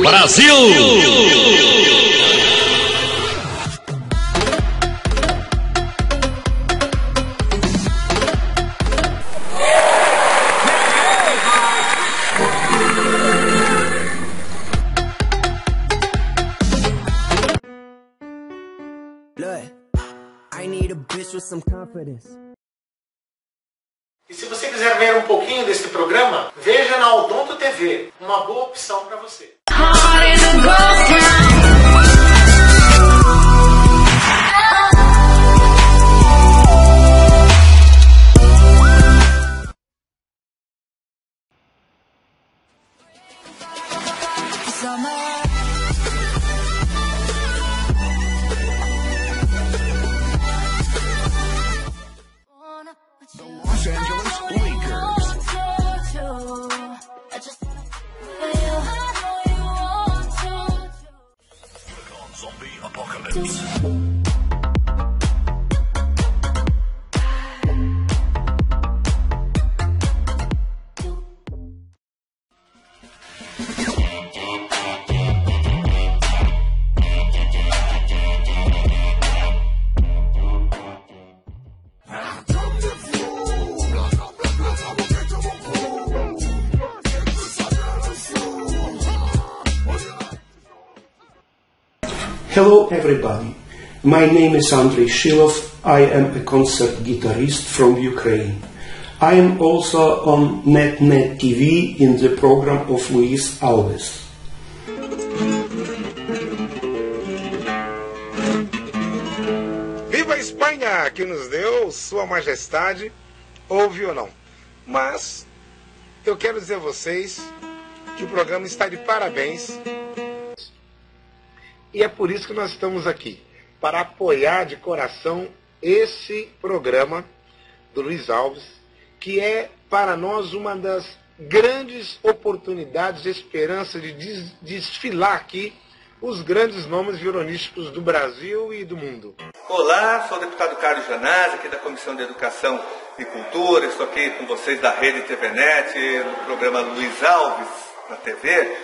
Brasil! E se você quiser ver um pouquinho desse programa, veja na Odonto TV, uma boa opção para você. Los Zombie apocalypse. Hello, everybody. My name is Andrei Shilov. I am a concert guitarist from Ukraine. I am also on NetNet TV in the program of Luis Alves. Viva a Espanha, que nos deu Sua Majestade ou violão. Mas eu quero dizer a vocês que o programa está de parabéns. E é por isso que nós estamos aqui, para apoiar de coração esse programa do Luiz Alves, que é para nós uma das grandes oportunidades esperança de des- desfilar aqui os grandes nomes violonísticos do Brasil e do mundo. Olá, sou o deputado Carlos Janaz, aqui da Comissão de Educação e Cultura. Estou aqui com vocês da Rede TVNet, no programa Luiz Alves na TV.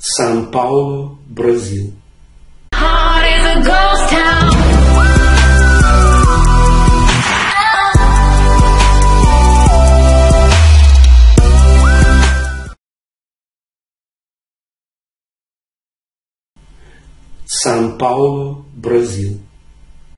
São Paulo, Brasil. São Paulo, Brasil.